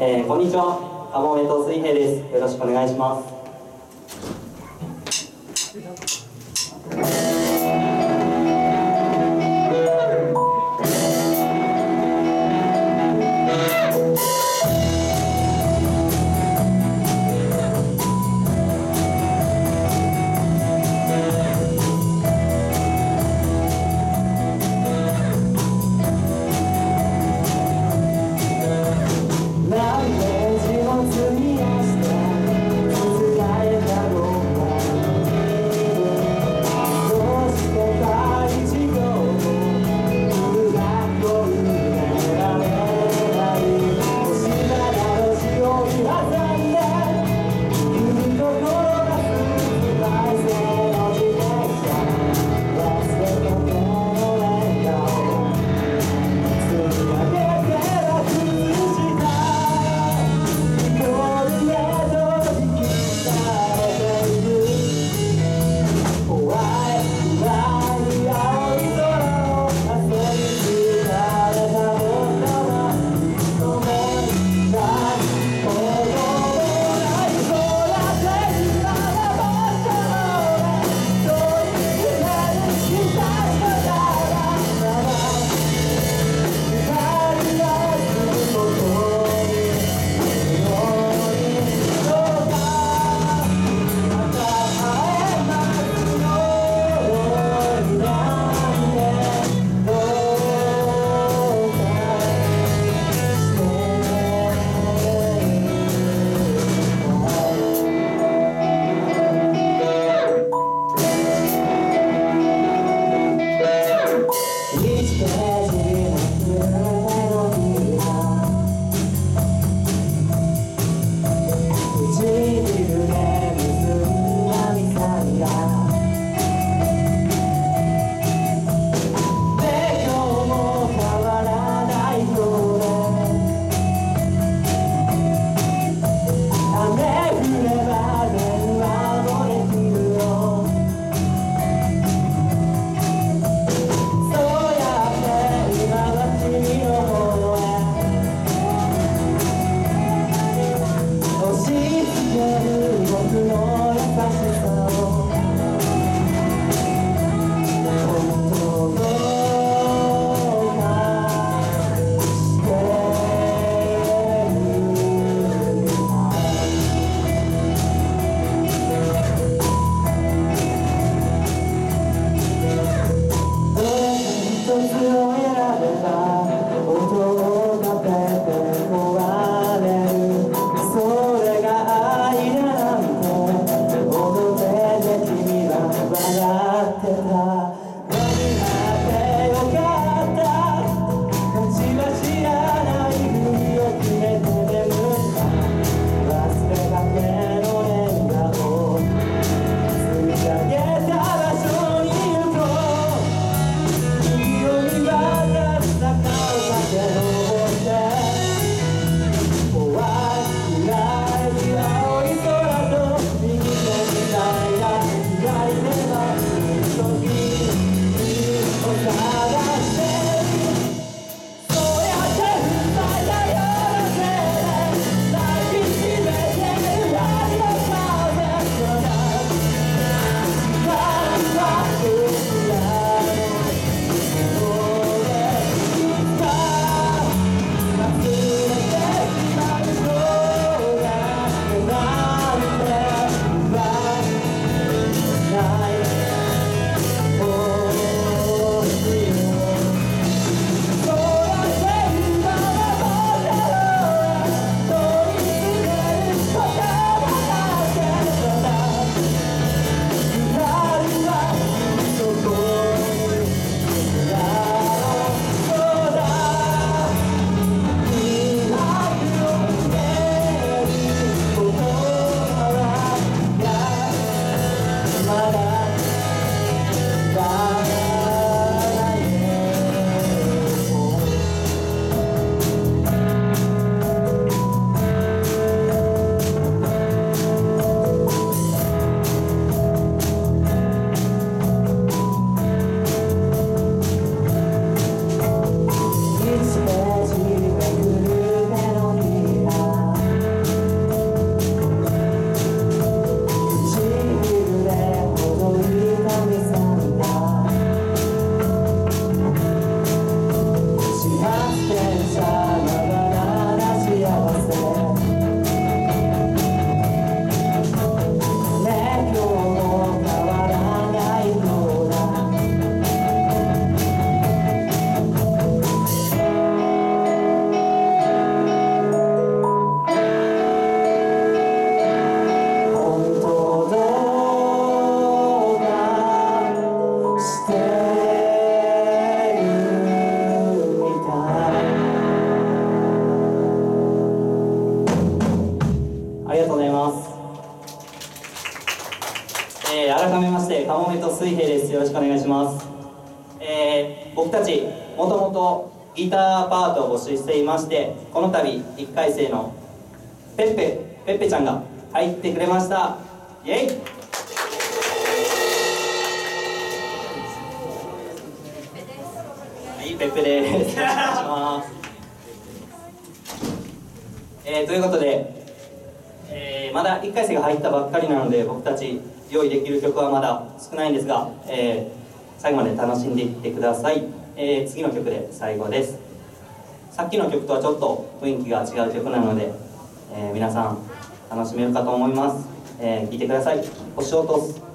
えー、こんにちは。かもめと水平です。よろしくお願いします。しくお願いします、えー、僕たちもともとギターパートを募集していましてこの度1回生のペッペペッペちゃんが入ってくれました。イエイ！はいペッペです。お願いします、えー、ということで、えー、まだ1回生が入ったばっかりなので僕たち用意できる曲はまだ少ないんですが、えー、最後まで楽しんでいってください、えー、次の曲で最後です。さっきの曲とはちょっと雰囲気が違う曲なので、えー、皆さん楽しめるかと思います、えー、聴いてください。星を落とす。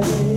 fazer.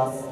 ます。